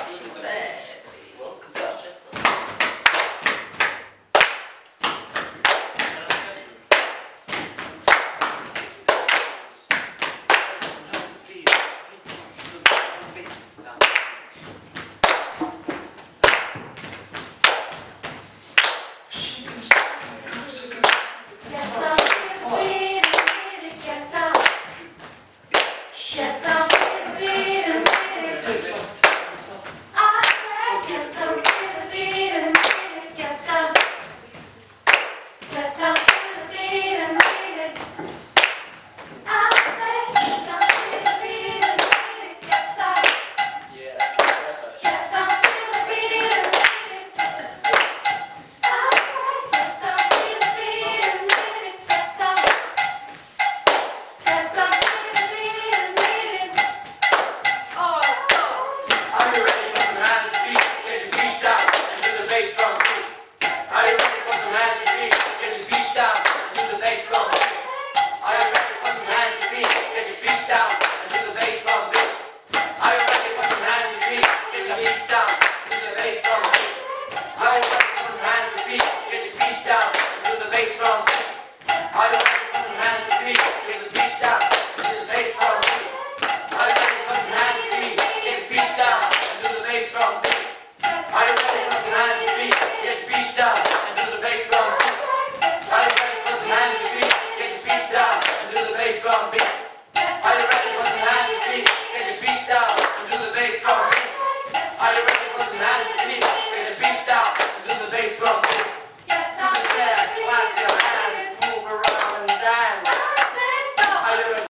But to the beat